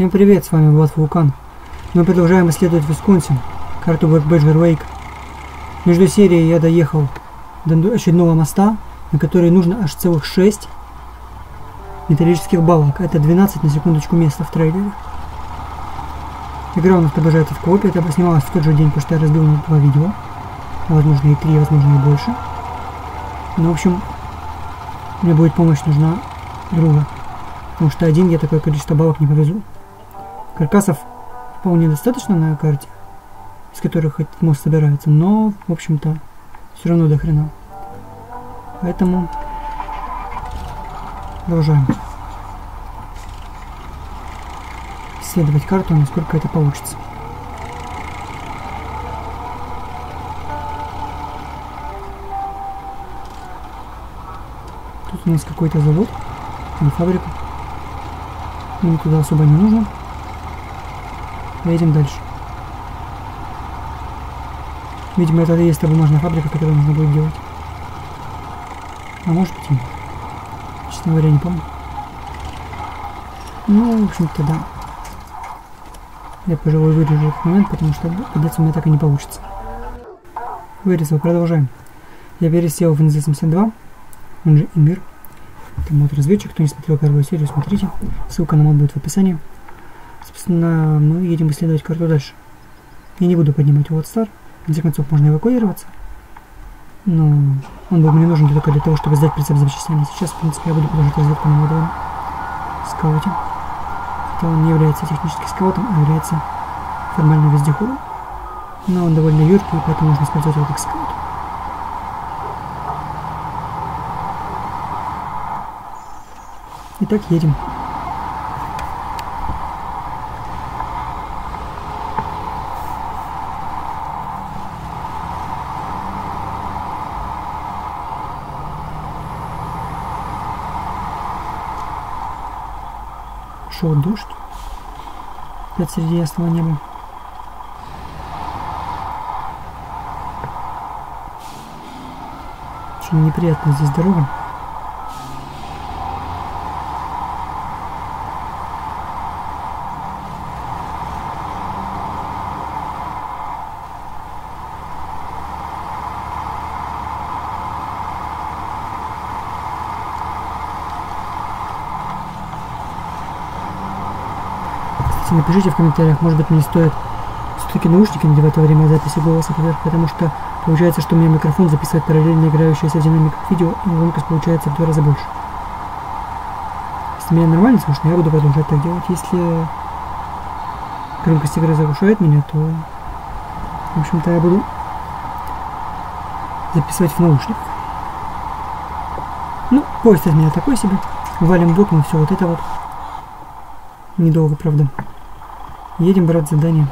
Всем привет, с вами Влад Вулкан. Мы продолжаем исследовать Висконсин, карту Badger Lake. Между серией я доехал до очередного моста, на который нужно аж целых 6 металлических балок. Это 12 на секундочку места в трейлере. Игра у нас продолжается в коопе, это снималось в тот же день, потому что я разбил на два видео. Возможно и три, возможно и больше. Ну, в общем, мне будет помощь нужна друга. Потому что один я такое количество балок не повезу. Каркасов вполне достаточно на карте, из которых этот мост собирается, но, в общем-то, все равно до хрена. Поэтому продолжаем исследовать карту, насколько это получится. Тут у нас какой-то завод фабрика. Мне туда особо не нужно. Поедем дальше. Видимо, это и есть та бумажная фабрика, которую нужно будет делать. А может быть и нет. Честно говоря, не помню. Ну, в общем-то, да. Я, пожалуй, вырежу этот момент, потому что подняться у меня так и не получится. Вырезал, продолжаем. Я пересел в NZ72, он же Имир. Это мод разведчик, кто не смотрел первую серию, смотрите. Ссылка на мод будет в описании. Собственно, мы едем исследовать карту дальше. Я не буду поднимать вот стар. В конце концов, можно эвакуироваться. Но он был мне нужен только для того, чтобы сдать прицеп за запчастями. Сейчас, в принципе, я буду продолжать разведку на модовом скауте. Хотя он не является техническим скаутом, а является формально вездеходом. Но он довольно юркий, поэтому можно использовать его как скаут. Итак, едем. Шел дождь. Опять среди ясного неба. Очень неприятная здесь дорога. Кстати, напишите в комментариях, может быть мне стоит все-таки наушники надевать во время записи голоса поверх, потому что получается, что у меня микрофон записывает параллельно играющееся в динамиках видео, и громкость получается в два раза больше. Если меня нормально слышно, я буду продолжать так делать. Если громкость игры заглушает меня, то, в общем-то, я буду записывать в наушниках. Ну, поезд из меня такой себе. Валим боком и все вот это вот. Недолго, правда. Едем брать задание.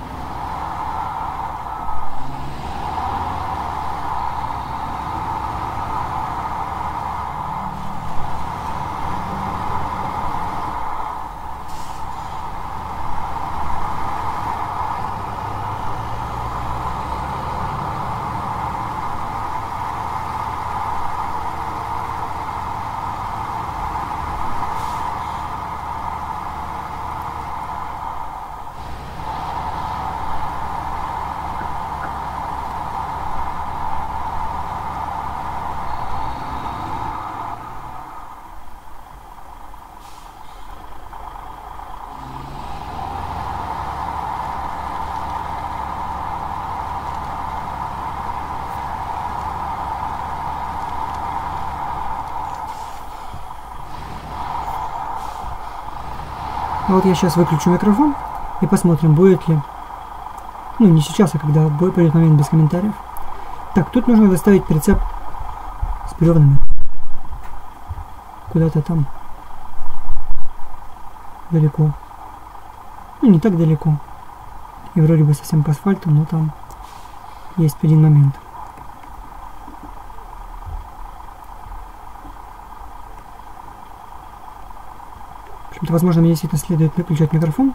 Вот я сейчас выключу микрофон и посмотрим, будет ли... Ну, не сейчас, а когда будет момент без комментариев. Так, тут нужно доставить прицеп с бревнами. Куда-то там. Далеко. Ну, не так далеко. И вроде бы совсем по асфальту, но там есть один момент. Общем-то, возможно, мне действительно следует выключать микрофон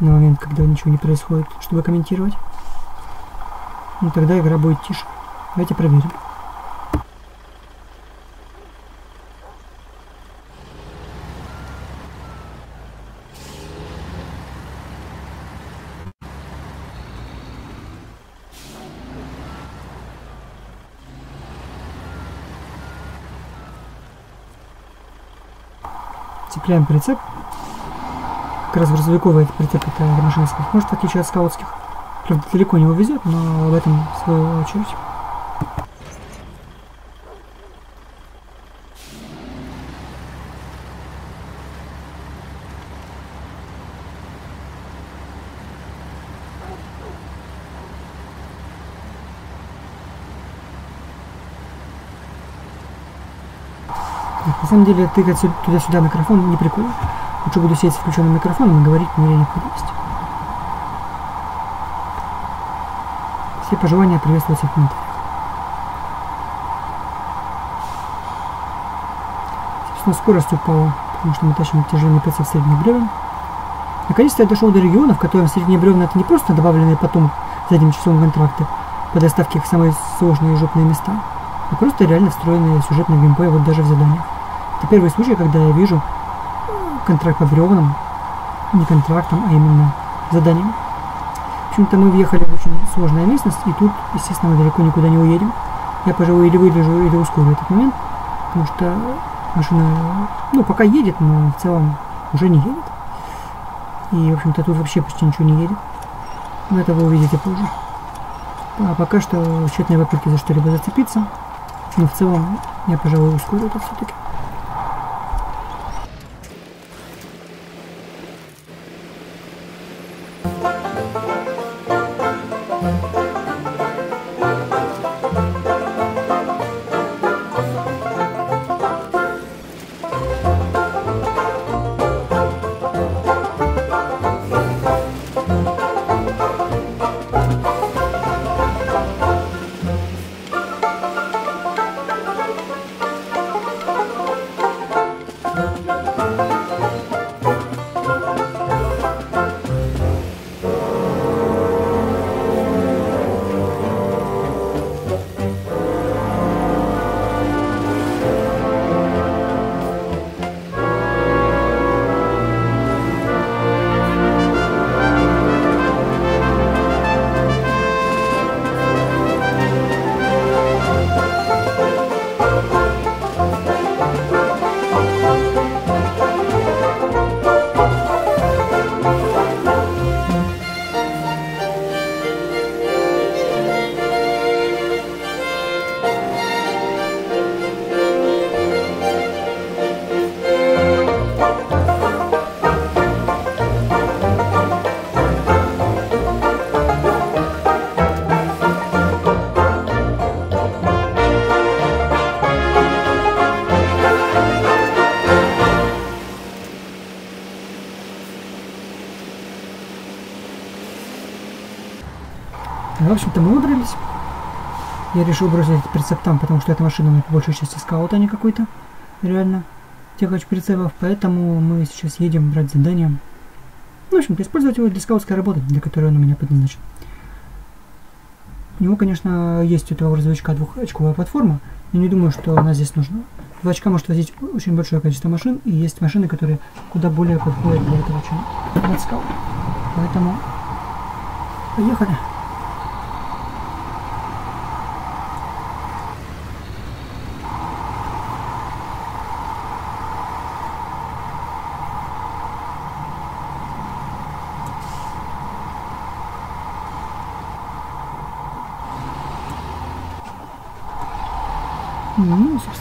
на момент, когда ничего не происходит, чтобы комментировать. Ну, тогда игра будет тише. Давайте проверим. Цепляем прицеп. Как раз грузовиковый прицеп, это машина может отличие от скаутских. Правда, далеко не увезет, но об этом в свою очередь. На самом деле тыкать туда-сюда микрофон не прикольно. Лучше буду сидеть с включенным микрофоном и говорить по мере необходимости. Все пожелания приветствуются в комментариях. Собственно, скорость упала, потому что мы тащим тяжелый прицеп средних бревен. Наконец-то я дошел до региона, в котором средние бревна это не просто добавленные потом задним часом контракты по доставке в самые сложные жопные места, а просто реально встроенные сюжетные геймплей вот даже в заданиях. Это первый случай, когда я вижу контракт по бревнам, не контрактом, а именно заданием общем-то, мы въехали в очень сложную местность, и тут, естественно, мы далеко никуда не уедем. Я, пожалуй, или выдержу, или ускорю этот момент, потому что машина, ну, пока едет, но в целом уже не едет. И, в общем-то, тут вообще почти ничего не едет. Но это вы увидите позже. А пока что тщетные попытки за что-либо зацепиться. Но в целом я, пожалуй, ускорю это все-таки. Общем-то, мы выбрались. Я решил бросить этот прицеп там, потому что эта машина у меня по большей части скаут, а не какой-то реально техач прицепов. Поэтому мы сейчас едем брать задание. Ну, в общем-то, использовать его для скаутской работы, для которой он у меня предназначен. У него, конечно, есть у этого грузовичка двухочковая платформа, но не думаю, что она здесь нужна. Два очка может возить очень большое количество машин, и есть машины, которые куда более подходят для этого, чем Red Scout. Поэтому поехали.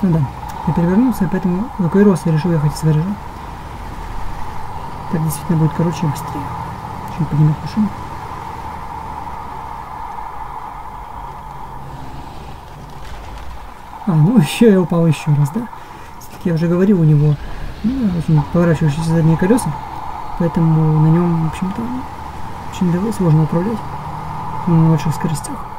Собственно, да. Я перевернулся, поэтому эвакуировался и решил ехать с виража. Так действительно будет короче и быстрее, чем поднимать машину. А, ну еще я упал еще раз, да? Как я уже говорил, у него ну, поворачивающиеся задние колеса, поэтому на нем, в общем-то, очень сложно управлять на больших скоростях.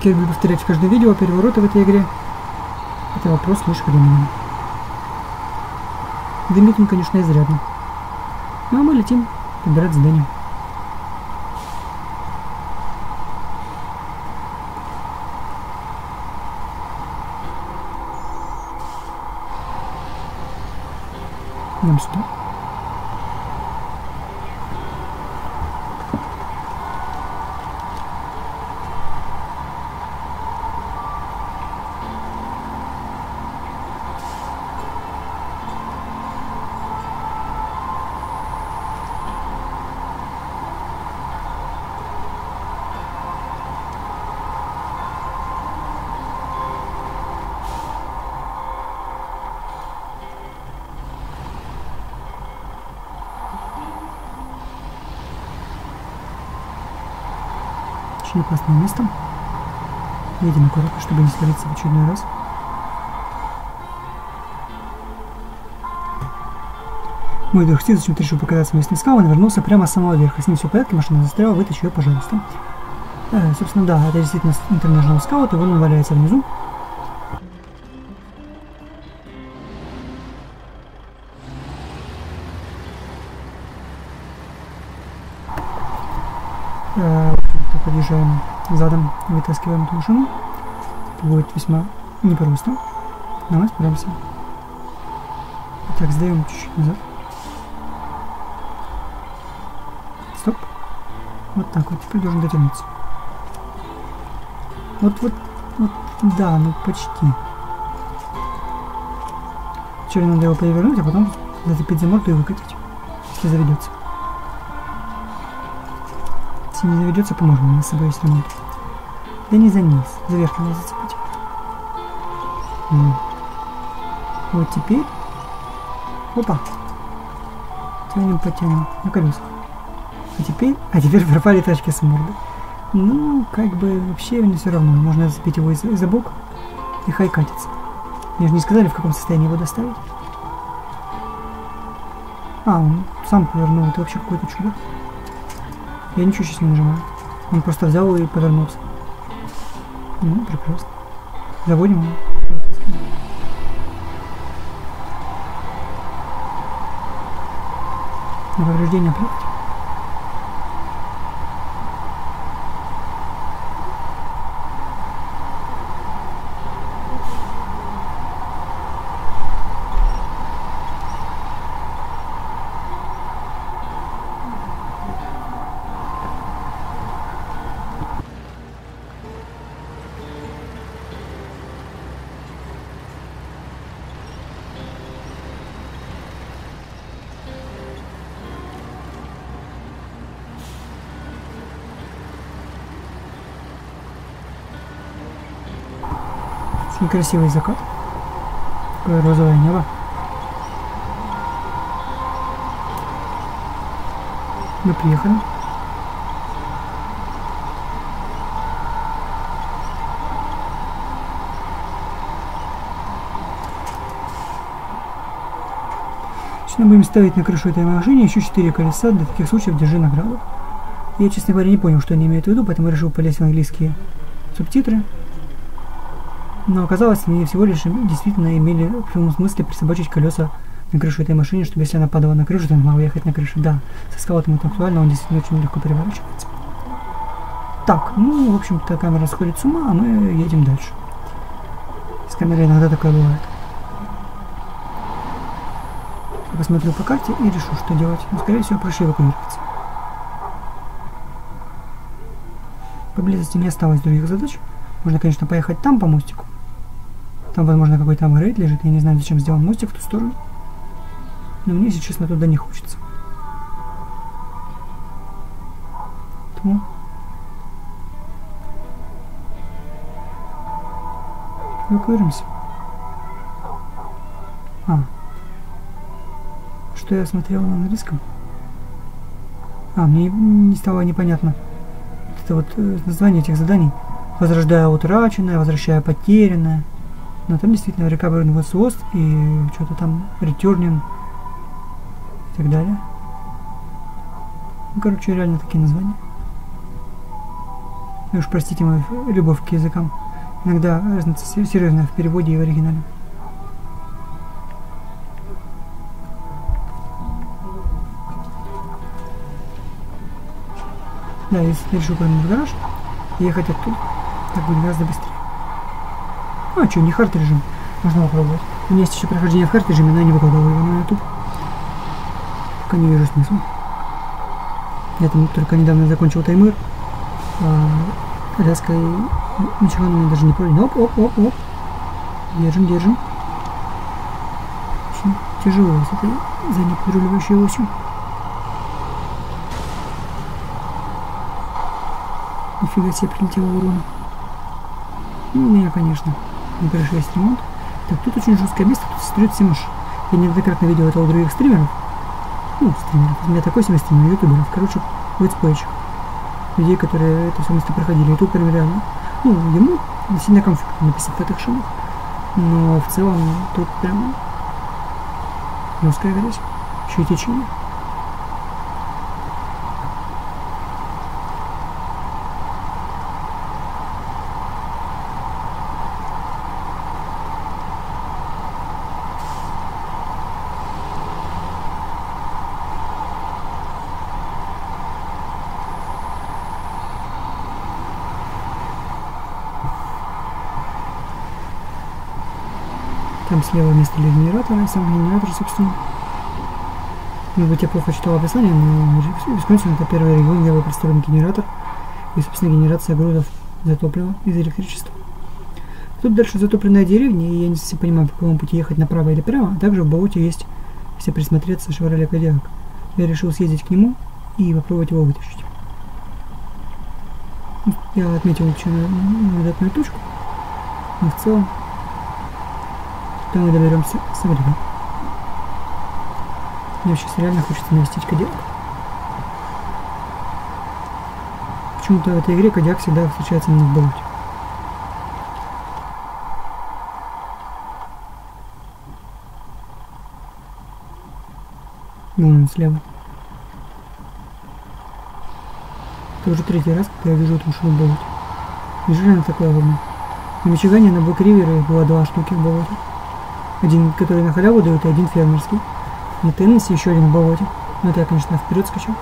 Как я люблю повторять в каждом видео, перевороты в этой игре – это вопрос лишь времени. Дымит он, конечно, изрядно. Ну а мы летим подбирать задание. Нам сюда. Очень опасное место. Едем аккуратно, чтобы не свалиться в очередной раз. Мой друг Стив зачем-то решил показаться местным скалам и вернулся прямо с самого верха. С ним все в порядке, машина застряла, вытащи ее, пожалуйста. Э, собственно, да, это действительно International Scout, и вон он валяется внизу. Задом, вытаскиваем эту машину. Будет весьма непросто, но справимся. Так, сдаем чуть-чуть назад. Стоп. Вот так вот, теперь должен дотянуться. Вот, вот, вот, да, ну почти. Вначале надо его перевернуть, а потом зацепить за морду и выкатить, если заведется. Если не заведется, поможем, у нас с собой есть ремонт. Да не за низ, за верх надо зацепить. Вот теперь. Опа. Тянем, потянем. На колесах. А теперь, а теперь пропали тачки с морды. Ну, как бы вообще мне все равно. Можно зацепить его из- за бок и хай катится. Мне же не сказали, в каком состоянии его доставить. А, он сам повернул. Это вообще какое-то чудо. Я ничего сейчас не нажимаю. Он просто взял и повернулся. Ну, прекрасно. Заводим его. На повреждение плевать. Очень красивый закат. Такое розовое небо. Мы приехали. Сейчас будем ставить на крышу этой машине еще 4 колеса, для таких случаев держи награду. Я, честно говоря, не понял, что они имеют в виду, поэтому решил полезть в английские субтитры. Но оказалось, они всего лишь действительно имели в прямом смысле присобачить колеса на крышу этой машины, чтобы если она падала на крышу, то она могла ехать на крыше. Да, со скаутом это актуально, он действительно очень легко переворачивается. Так, ну, в общем-то, камера сходит с ума, а мы едем дальше. С камерой иногда такое бывает. Я посмотрю по карте и решу, что делать. Ну, скорее всего, прошу эвакуироваться. Поблизости не осталось других задач. Можно, конечно, поехать там по мостику. Там, возможно, какой-то апгрейд лежит. Я не знаю, зачем сделан мостик в ту сторону. Но мне, если честно, туда не хочется. Поэтому... Эвакуируемся. А. Что я смотрел на английском? А, мне не стало непонятно. Это вот э, название этих заданий. Возрождая утраченное, возвращая потерянное. Но там действительно recovering was lost и что-то там returning и так далее. Ну, короче, реально такие названия. И уж простите мою любовь к языкам. Иногда разница се- серьезная в переводе и в оригинале. Да, если решу повернуть в гараж ехать оттуда, так будет гораздо быстрее. А что, не хард режим. Можно попробовать. У меня есть еще прохождение в хард режиме, но я не выкладывал его на YouTube. Пока не вижу смысла. Я там только недавно закончил таймыр. А, Аляска и ничего на меня даже не понял. Оп, оп, оп, оп. Держим, держим. Очень тяжело с этой задней подруливающей осью. Нифига себе прилетело урона. Ну, меня, конечно, на крыше есть ремонт. Так, тут очень жесткое место, тут строят все мыши. Я неоднократно видел это у других стримеров. Ну, стримеров. У меня такой себе стример, ютуберов. Короче, летсплейчик. людей, которые это все место проходили. И тут прям реально, ну, ему сильно комфортно в этих шинах. Но в целом тут прям жесткая грязь, еще и течение. Там слева место для генератора, сам генератор, собственно. Может быть, я плохо читал описание, но Висконсин это первый регион, где был представлен генератор и, собственно, генерация грудов за топливо из электричества. Тут дальше затопленная деревня, и я не совсем понимаю, по какому пути ехать направо или прямо. А также в болоте есть, если присмотреться, Шевроле Кодиак. Я решил съездить к нему и попробовать его вытащить. Я отметил начальную точку, но в целом мы доберемся со временем. Мне сейчас реально хочется навестить Кодиак. Почему-то в этой игре Кодиак всегда встречается именно в болоте. Вон он слева. Это уже третий раз, когда я вижу эту машину в болоте. Неужели она такая ровная? На Мичигане на Блэк Ривере было два штуки в болоте. Один, который на халяву дают, и один фермерский. На Теннессе еще один в болоте. Ну, это я, конечно, вперед скачал.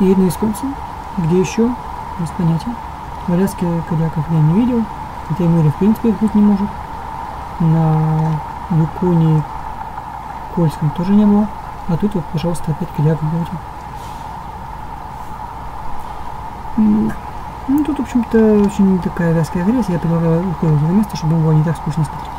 И на Исконсин. Где еще? Без понятия. В Аляске кадяков я не видел. На Таймыре, в принципе, их быть не может. На Юконе Кольском тоже не было. А тут вот, пожалуйста, опять кадяк в болоте. Ну, тут, в общем-то, очень такая вязкая грязь. Я предлагаю уходить на место, чтобы было не так скучно смотреть.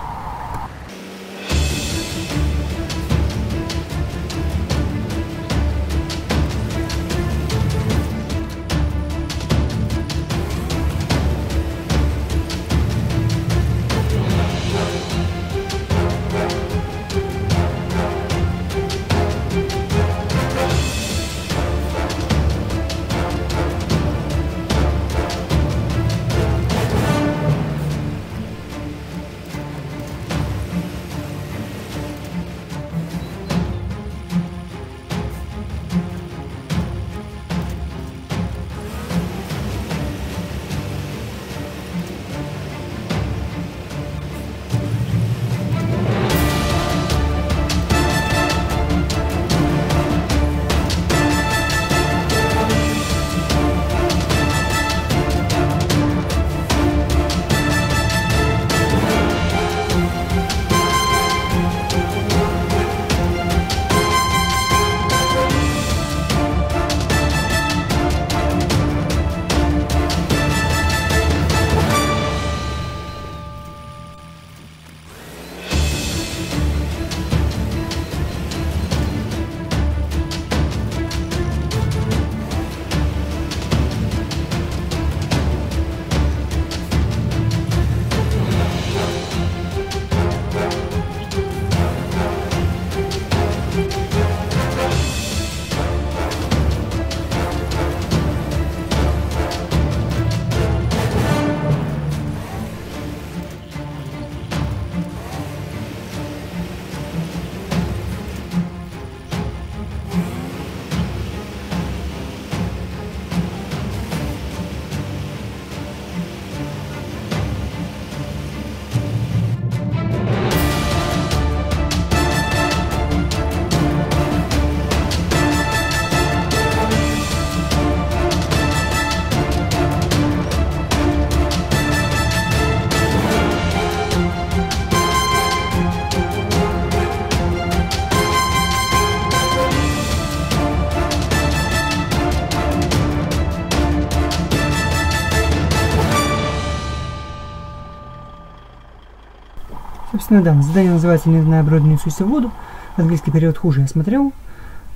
Собственно, да, задание называется «Не броди не в воду». Английский период хуже я смотрел.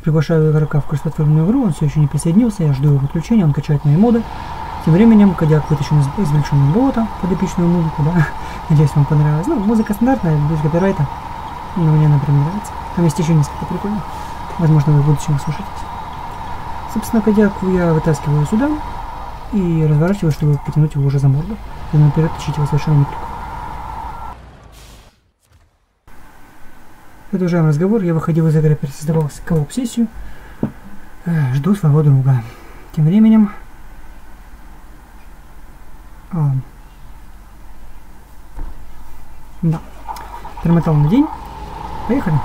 Приглашаю игрока в кроссплатформенную игру, он все еще не присоединился, я жду его подключения, он качает мои моды. Тем временем Кодиак вытащен из извлеченного болота под эпичную музыку, да. Надеюсь, вам понравилось. Ну, музыка стандартная, без копирайта, но мне она прям нравится. Там есть еще несколько прикольных. Возможно, вы в будущем услышите. Собственно, Кодиак я вытаскиваю сюда. и разворачиваюсь, чтобы потянуть его уже за морду. И наперед тащить его совершенно не прикольно. Продолжаем разговор. Я выходил из игры, пересоздавал кооп-сессию. Э, жду своего друга. Тем временем... А, да. Перемотал на день. Поехали.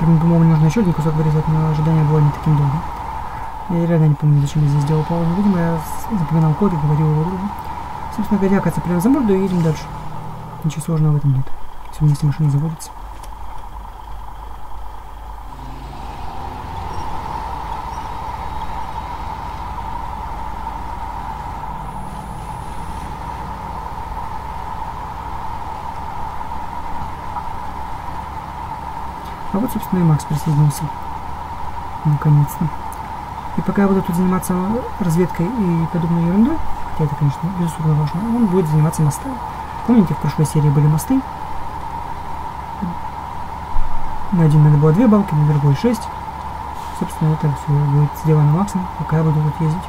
Думал, мне нужно еще один кусок вырезать, но ожидание было не таким долгим. Я реально не помню, зачем я здесь сделал паузу. Видимо, я запоминал код и говорил его другу. Собственно говоря, цепляем за морду и едем дальше. Ничего сложного в этом нет. Особенно если машина заводится. Собственно, и Макс присоединился. Наконец-то. И пока я буду тут заниматься разведкой и подобной ерундой, хотя это, конечно, безусловно важно, он будет заниматься мостами. Помните, в прошлой серии были мосты? На один надо было две балки, на другой шесть. Собственно, это все будет сделано Максом, пока я буду тут ездить.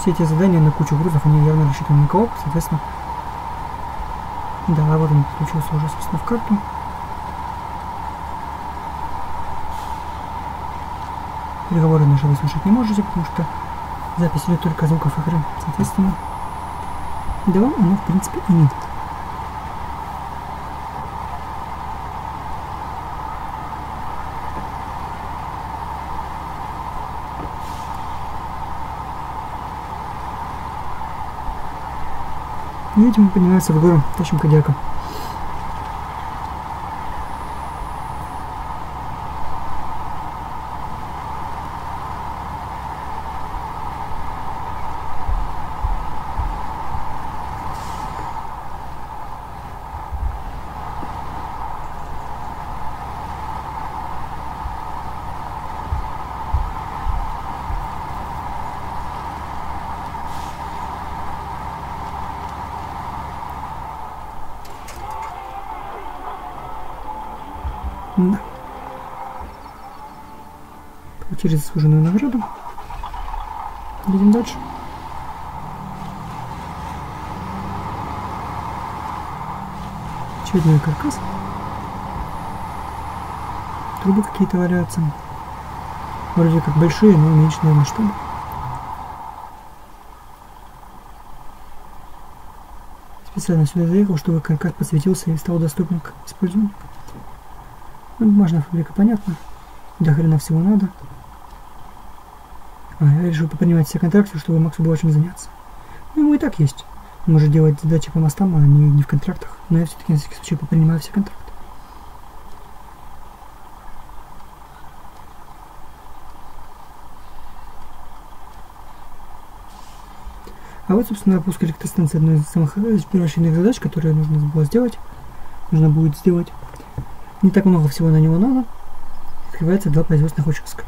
Все эти задания на кучу грузов, они явно рассчитаны на кооп, соответственно, да, вот он подключился уже, собственно, в карту. Переговоры наши вы слушать не можете, потому что запись идет только звуков игры, соответственно. Да оно, в принципе, и нет. Видите, мы поднимаемся в гору, тащим кадяка. Да. Получили заслуженную награду. Едем дальше. Очередной каркас. Трубы какие-то валяются. Вроде как большие, но уменьшенного масштаба. Специально сюда заехал, чтобы каркас подсветился и стал доступен к использованию. Ну, бумажная фабрика, понятно. До хрена всего надо. А, я решил попринимать все контракты, чтобы Максу было чем заняться. Ну, ему и так есть. Он может делать задачи по мостам, а не, не в контрактах. Но я все-таки на всякий случай попринимаю все контракты. А вот, собственно, пуск электростанции одной из самых первоочередных задач, которые нужно было сделать. Нужно будет сделать не так много всего на него надо. Открывается два производственных участка.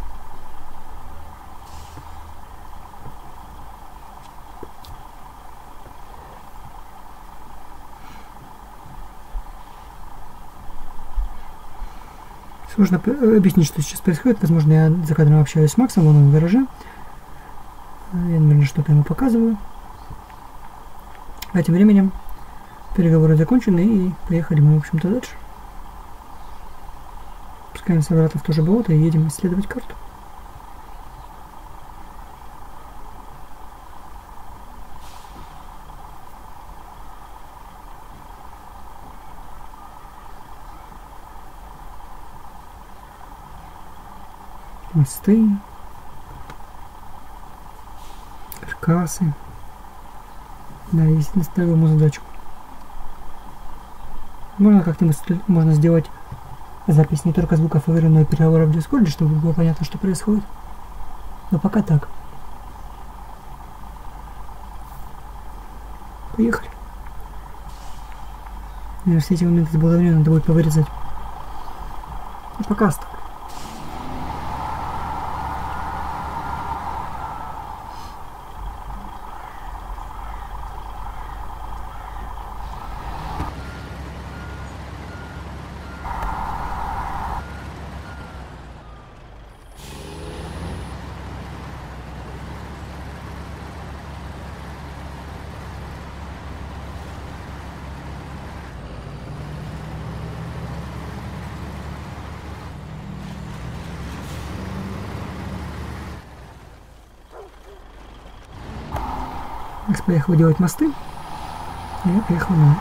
Сложно объяснить, что сейчас происходит. Возможно, я за кадром общаюсь с Максом, он в гараже. Я, наверное, что-то ему показываю. А тем временем переговоры закончены и поехали мы, в общем-то, дальше. Спускаемся обратно в то же болото и едем исследовать карту. Мосты, каркасы. Да, есть ставил ему задачу. Можно как-нибудь можно сделать запись не только звуков игры, но и переговоров в Дискорде, чтобы было понятно, что происходит. Но пока так. Поехали. Наверное, все эти моменты с болтовней надо будет повырезать. И пока так. Макс поехал делать мосты, а я поехал на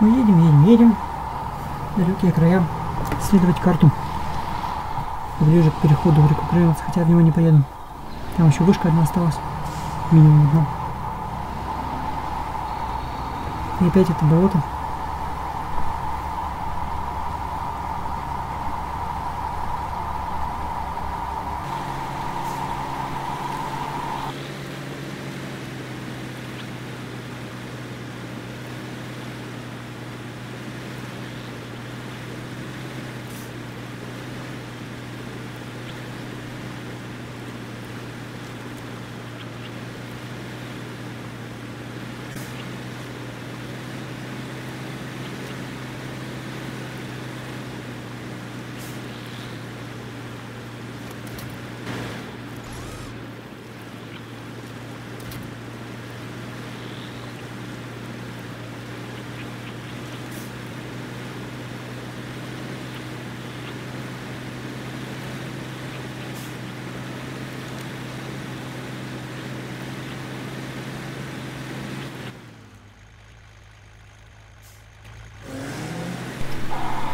Мы едем, едем, едем. Далекие края. Исследовать карту. Ближе к переходу в реку Крылец, хотя в него не поеду. Там еще вышка одна осталась. Минимум одна. И опять это болото.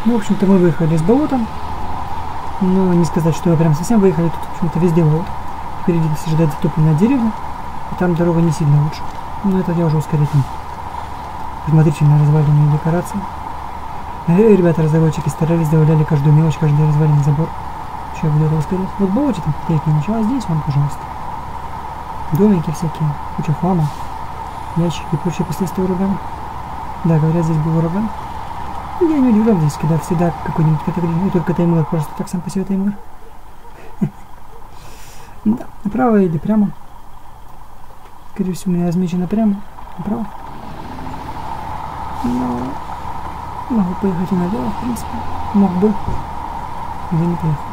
Ну, в общем-то, мы выехали из болота. Но не сказать, что мы прям совсем выехали. Тут, в общем-то, везде болото. Впереди нас ожидает затопленная деревня. И там дорога не сильно лучше. Но это я уже ускоритель. Посмотрите на разваленные декорации. Э, Ребята, разработчики старались, добавляли каждую мелочь, каждый разваленный забор. Я буду это ускорить? Вот болоте там смотреть ничего, а здесь вон, пожалуйста. Домики всякие, куча хлама, ящики и прочие последствия урагана. Да, говорят, здесь был ураган. Ну, Я не удивлен здесь, когда всегда какой-нибудь категории, ну только таймер, просто так сам по себе таймер. Да, направо или прямо. Скорее всего, у меня размечено прямо, направо. Но могу поехать и налево, в принципе. Мог бы, но не поехал.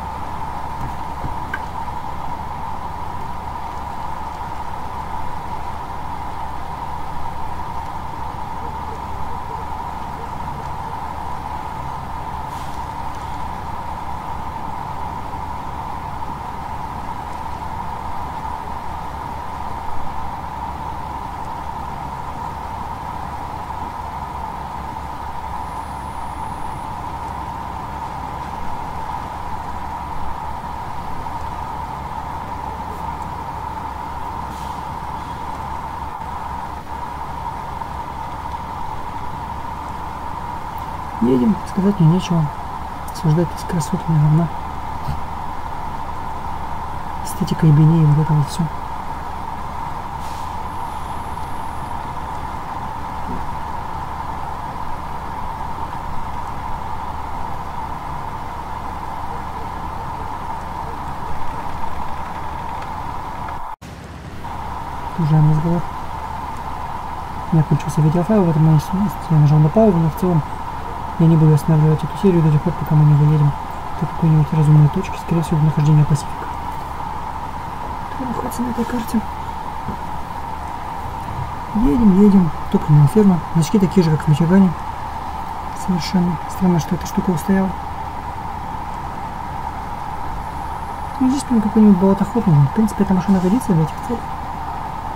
Едем, сказать мне нечего. Осуждать из красот не равна. Эстетика ебеней, вот это вот все. Продолжаем разговор. У меня кончился видеофайл в этом месте. Я нажал на паузу, но в целом я не буду останавливать эту серию до тех пор, пока мы не доедем до какой-нибудь разумной точки, скорее всего, до нахождения Пасифика. Кто находится на этой карте? Едем, едем. Топливная ферма. Значки такие же, как в Мичигане. Совершенно. Странно, что эта штука устояла. Ну, здесь прям какой-нибудь болотоход нужен. В принципе, эта машина годится для этих целей.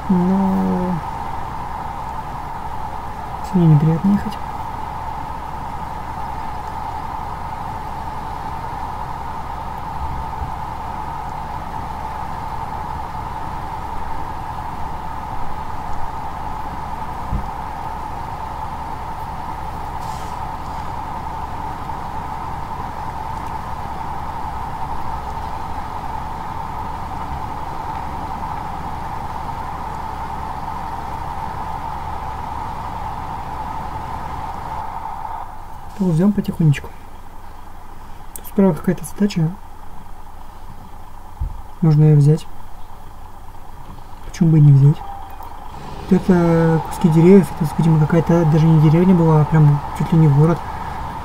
Но... Мне неприятно ехать. Ползем потихонечку. Справа какая-то задача. Можно ее взять. Почему бы и не взять? Вот это куски деревьев, это, видимо, какая-то даже не деревня была, а прям чуть ли не город.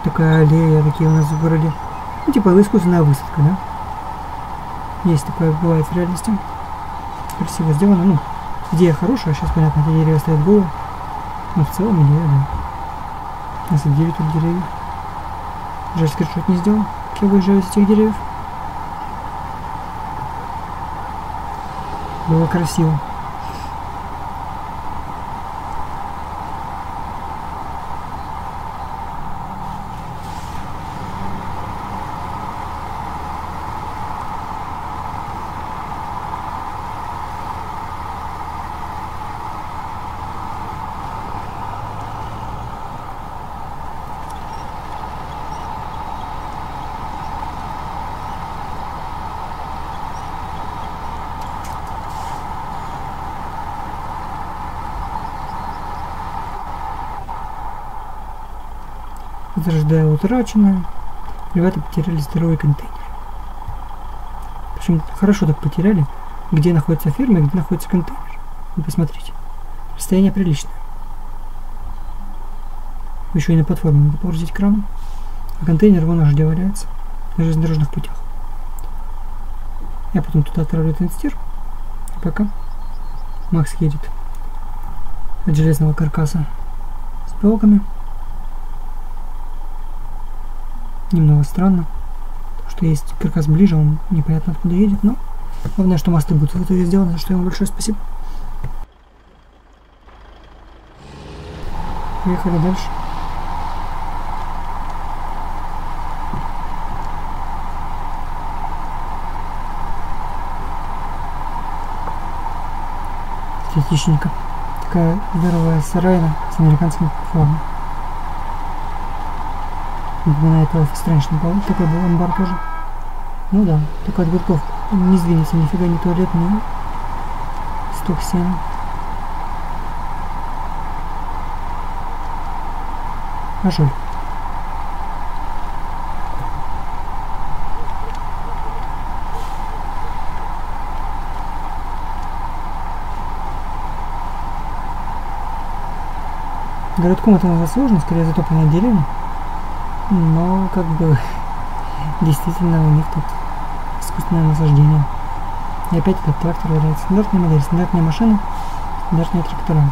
Такая аллея, такие у нас в городе. Ну, типа искусственная высадка, да? Есть такое, бывает в реальности. Красиво сделано, ну, идея хорошая, сейчас, понятно, эти деревья стоят голые. Но в целом идея, да. Насадили тут деревья. Жаль, скриншот не сделал, как я выезжаю из этих деревьев. Было красиво. Возрождая утраченное, ребята потеряли здоровый контейнер. Причем хорошо так потеряли, где находится ферма и где находится контейнер. Вы посмотрите. Расстояние приличное. Еще и на платформе надо погрузить кран. А контейнер вон аж где валяется. На железнодорожных путях. Я потом туда отправлю этот инстир. А пока Макс едет от железного каркаса с палками. Немного странно, что есть каркас ближе, он непонятно откуда едет, но главное, что мосты будут в итоге сделаны, за что ему большое спасибо. Поехали дальше. Хищника. Такая здоровая сарайна с американским флагом. Напоминает is Strange, не такой был амбар тоже. Ну да, только от гудков не сдвинется, нифига не туалет, ни сток сена. Жаль. Городком это назвать сложно, скорее затопленная деревня. Но как бы действительно у них тут искусственное насаждение. И опять этот трактор является стандартной модель, стандартная машина, стандартные трактора.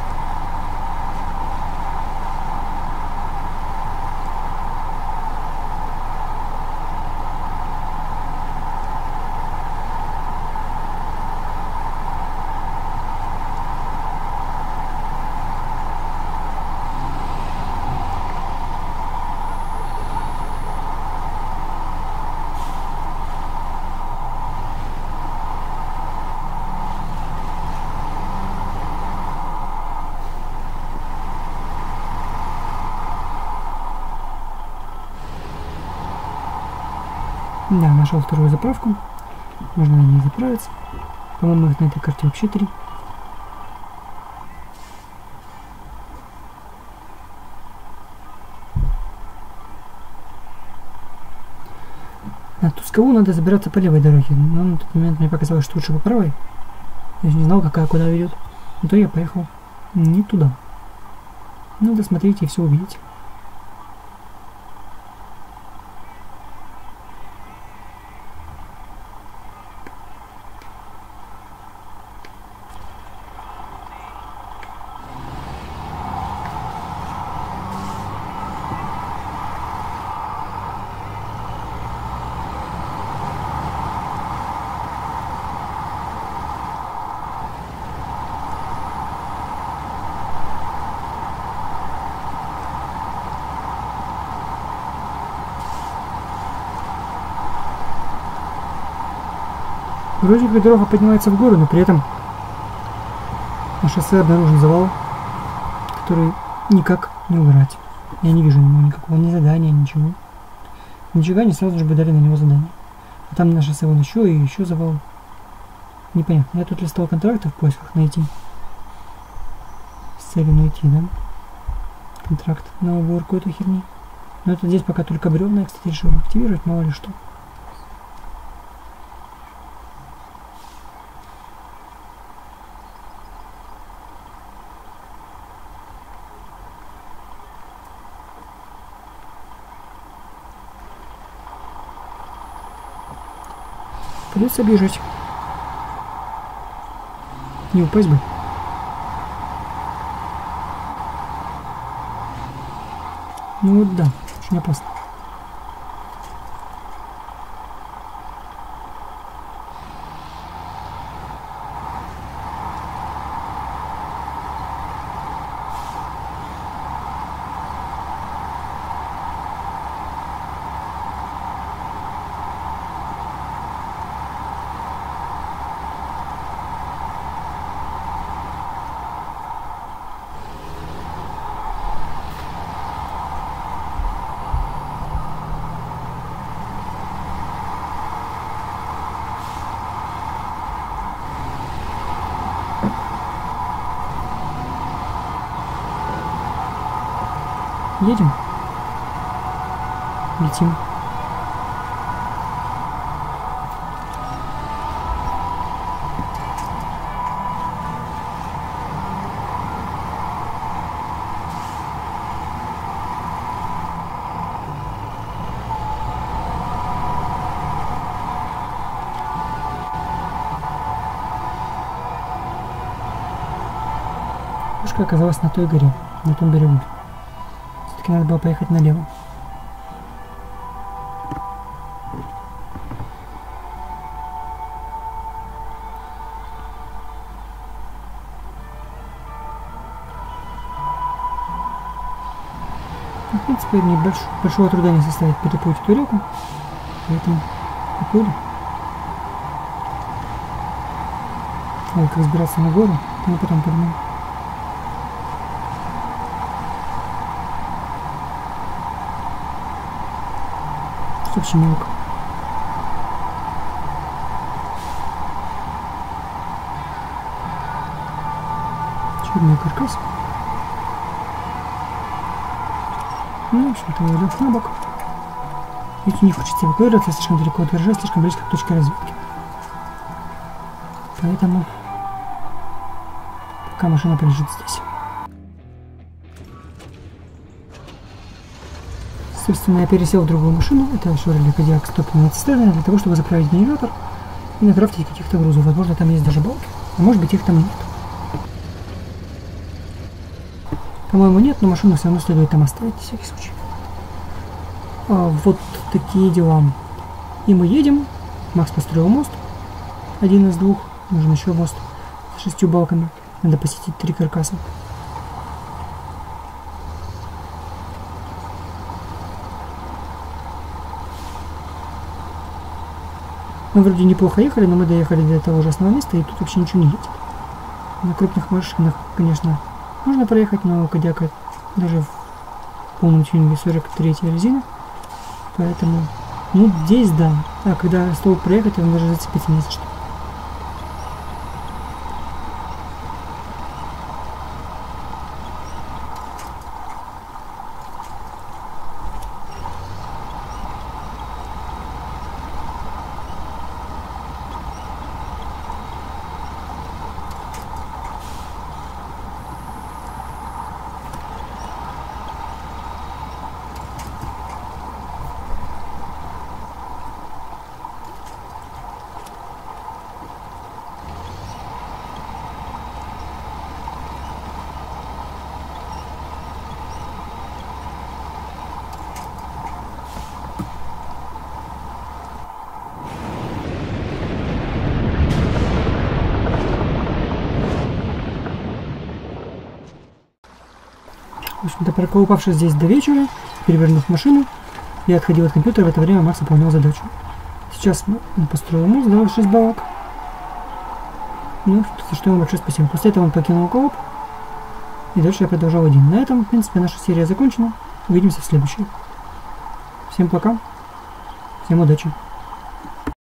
Да, нашел вторую заправку. Можно на ней заправиться. По-моему, их на этой карте вообще три. На Тускову надо забираться по левой дороге, но на тот момент мне показалось, что лучше по правой. Я же не знал, какая куда ведет. Но то я поехал не туда. Надо смотреть и все увидеть. Вроде бы дорога поднимается в гору, но при этом на шоссе обнаружен завал, который никак не убрать. Я не вижу никакого ни задания, ничего. Ничего не сразу же бы дали на него задание. А там на шоссе вон еще и еще завал. Непонятно. Я тут листал контракты в поисках найти. С целью найти, да? Контракт на уборку этой херни. Но это здесь пока только бревна, я, кстати, решил активировать, мало ли что. Придется бежать. Не упасть бы. Ну вот да, очень опасно. Едем? Летим. Пушка оказалась на той горе, на том берегу. Надо было поехать налево. Ну, В принципе, мне больш- большого труда не составит переплыть эту реку, поэтому поплыли. Ой, как сбираться на гору, мы потом подумаем. Мелко. Черный каркас. Ну, в общем-то, я лег на бок. Ведь не хочется эвакуироваться слишком далеко от гаража, слишком близко к точке разведки. Поэтому пока машина полежит здесь. Собственно, я пересел в другую машину. Это Chevrolet Kodiaq 115 цистерна для того, чтобы заправить генератор и накрафтить каких-то грузов. Возможно, там есть даже балки. А может быть, их там и нет. По-моему, нет, но машину все равно следует там оставить, на всякий случай. А, вот такие дела. И мы едем. Макс построил мост. Один из двух. Нужен еще мост с шестью балками. Надо посетить три каркаса. Мы вроде неплохо ехали, но мы доехали до того ужасного места, и тут вообще ничего не едет. На крупных машинах, конечно, можно проехать, но у даже в полном тюнинге 43 резина. Поэтому, ну, здесь да. А когда стол проехать, он даже зацепиться не за что. В общем-то, проколупавшись здесь до вечера, перевернув машину, я отходил от компьютера, в это время Макс выполнял задачу. Сейчас он построил мост, дал 6 балок. Ну, за что ему большое спасибо. После этого он покинул кооп. И дальше я продолжал один. На этом, в принципе, наша серия закончена. Увидимся в следующей. Всем пока. Всем удачи.